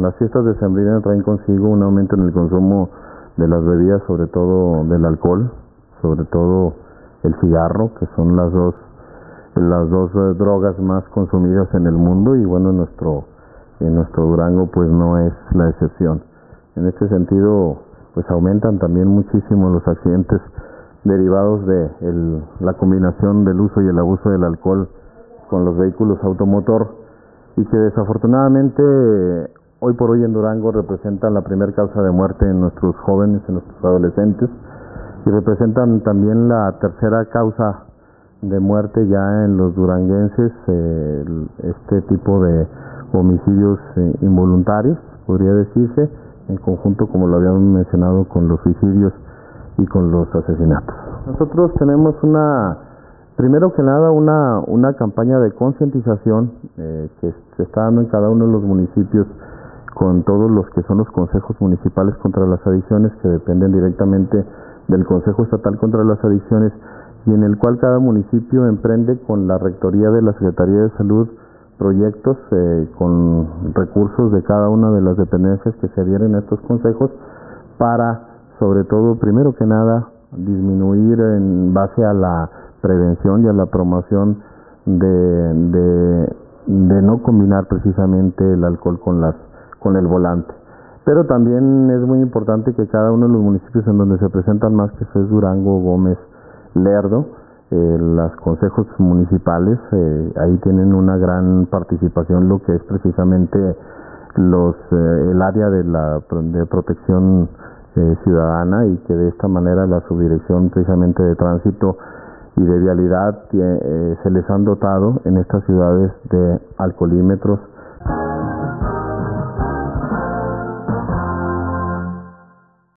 las fiestas de Sembrina traen consigo un aumento en el consumo de las bebidas, sobre todo del alcohol, sobre todo el cigarro, que son las dos las dos eh, drogas más consumidas en el mundo y bueno, en nuestro en nuestro Durango pues no es la excepción. En este sentido, pues aumentan también muchísimo los accidentes derivados de el, la combinación del uso y el abuso del alcohol con los vehículos automotor y que desafortunadamente hoy por hoy en Durango representan la primera causa de muerte en nuestros jóvenes, en nuestros adolescentes y representan también la tercera causa de muerte ya en los duranguenses, este tipo de homicidios eh, involuntarios, podría decirse, en conjunto como lo habíamos mencionado con los suicidios y con los asesinatos. Nosotros tenemos una, primero que nada, una, una campaña de concientización eh, que se está dando en cada uno de los municipios con todos los que son los consejos municipales contra las adicciones que dependen directamente del Consejo Estatal contra las Adicciones y en el cual cada municipio emprende con la Rectoría de la Secretaría de Salud proyectos eh, con recursos de cada una de las dependencias que se adhieren a estos consejos para, sobre todo, primero que nada, disminuir en base a la prevención y a la promoción de, de, de no combinar precisamente el alcohol con, las, con el volante. Pero también es muy importante que cada uno de los municipios en donde se presentan más, que es Durango, Gómez, Lerdo, eh, los consejos municipales, eh, ahí tienen una gran participación lo que es precisamente los eh, el área de la de protección eh, ciudadana y que de esta manera la subdirección precisamente de tránsito y de vialidad se les han dotado en estas ciudades de alcoholímetros